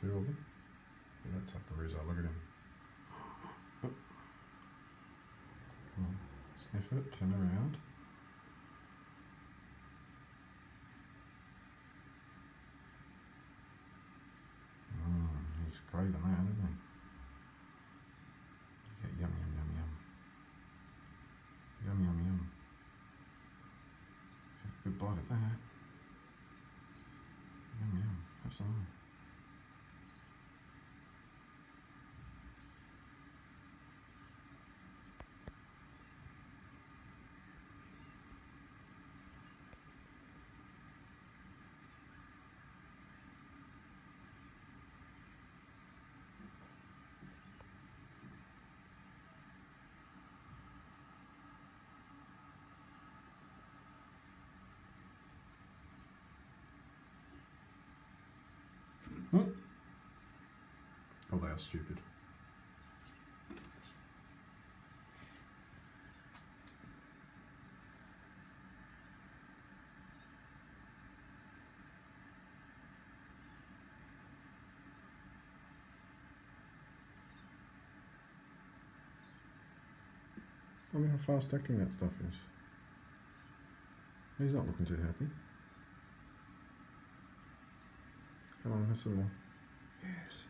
two of them. But that's up a Rizzo, look at him. Come on, sniff it, turn around. Mm, he's craving that, isn't he? Yeah, yum, yum, yum, yum. Yum, yum, yum. Good bite at that. Yum, yum. Have some. Hmm? Oh, they are stupid. I wonder how fast acting that stuff is. He's not looking too happy. On, have some more. Yes.